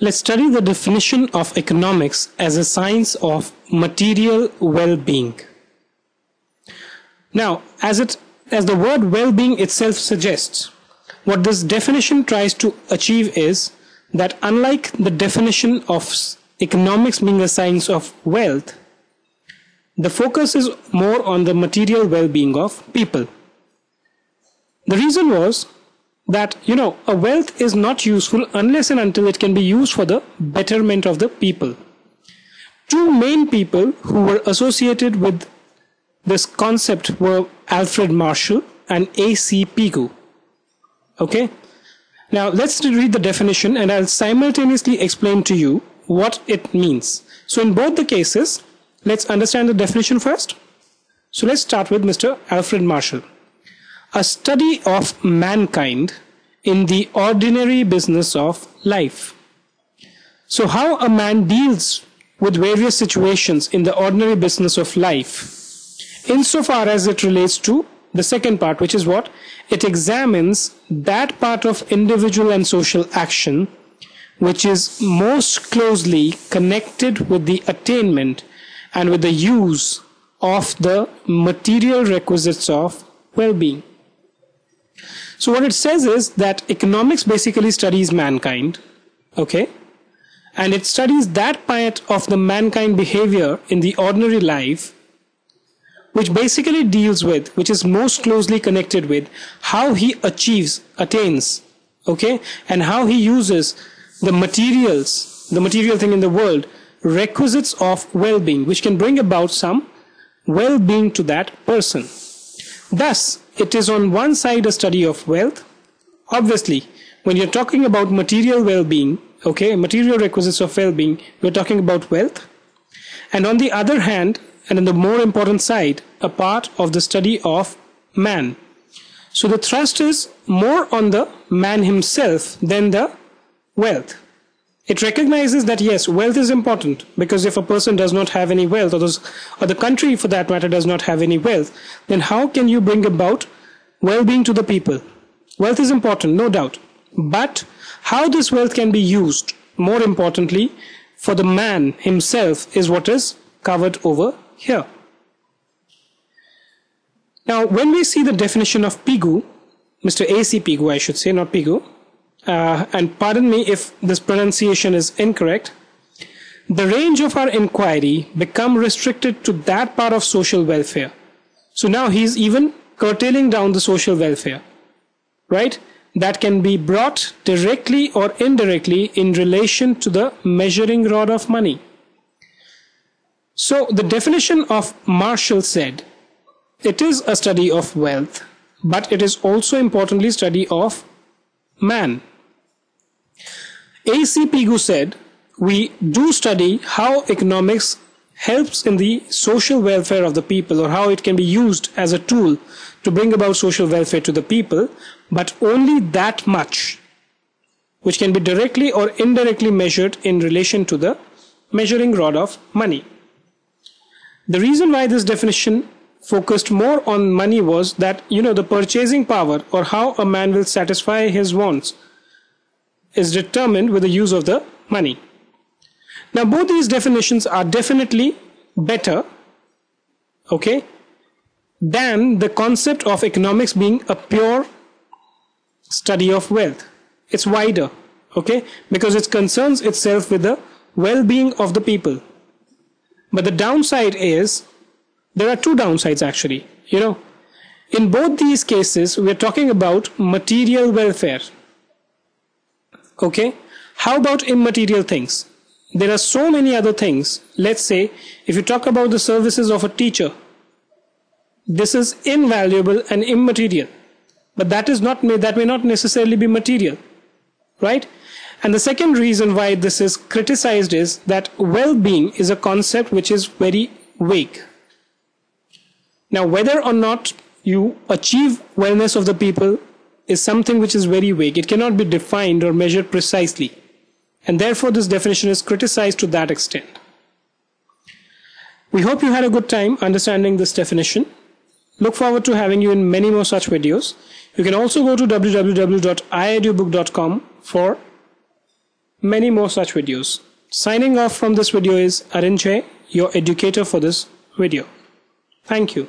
Let's study the definition of economics as a science of material well-being. Now, as it as the word well-being itself suggests, what this definition tries to achieve is that unlike the definition of economics being a science of wealth, the focus is more on the material well-being of people. The reason was that, you know, a wealth is not useful unless and until it can be used for the betterment of the people. Two main people who were associated with this concept were Alfred Marshall and A.C. Pigou. Okay? Now let's read the definition and I'll simultaneously explain to you what it means. So in both the cases, let's understand the definition first. So let's start with Mr. Alfred Marshall. A study of mankind in the ordinary business of life. So how a man deals with various situations in the ordinary business of life insofar as it relates to the second part, which is what? It examines that part of individual and social action which is most closely connected with the attainment and with the use of the material requisites of well-being. So what it says is that economics basically studies mankind, okay? And it studies that part of the mankind behavior in the ordinary life which basically deals with, which is most closely connected with how he achieves, attains, okay, and how he uses the materials, the material thing in the world, requisites of well-being, which can bring about some well-being to that person. Thus, it is on one side a study of wealth. Obviously, when you're talking about material well-being, okay, material requisites of well-being, we're talking about wealth. And on the other hand, and on the more important side, a part of the study of man. So the thrust is more on the man himself than the wealth. It recognizes that yes, wealth is important because if a person does not have any wealth or, those, or the country for that matter does not have any wealth, then how can you bring about well-being to the people? Wealth is important, no doubt. But how this wealth can be used, more importantly, for the man himself is what is covered over here. Now, when we see the definition of Pigou, Mr. A.C. Pigou, I should say, not Pigou, uh, and pardon me if this pronunciation is incorrect, the range of our inquiry become restricted to that part of social welfare. So now he's even curtailing down the social welfare, right? That can be brought directly or indirectly in relation to the measuring rod of money. So the definition of Marshall said, it is a study of wealth, but it is also importantly study of man. A.C. Pigou said, we do study how economics helps in the social welfare of the people or how it can be used as a tool to bring about social welfare to the people, but only that much which can be directly or indirectly measured in relation to the measuring rod of money. The reason why this definition focused more on money was that, you know, the purchasing power or how a man will satisfy his wants is determined with the use of the money. Now, both these definitions are definitely better, okay, than the concept of economics being a pure study of wealth. It's wider, okay, because it concerns itself with the well-being of the people. But the downside is, there are two downsides actually, you know. In both these cases, we're talking about material welfare. Okay? How about immaterial things? There are so many other things. Let's say, if you talk about the services of a teacher, this is invaluable and immaterial. But that is not that may not necessarily be material. Right? And the second reason why this is criticized is that well-being is a concept which is very vague. Now, whether or not you achieve wellness of the people is something which is very vague. It cannot be defined or measured precisely. And therefore, this definition is criticized to that extent. We hope you had a good time understanding this definition. Look forward to having you in many more such videos. You can also go to www.iedubook.com for many more such videos. Signing off from this video is Arinjay, your educator for this video. Thank you.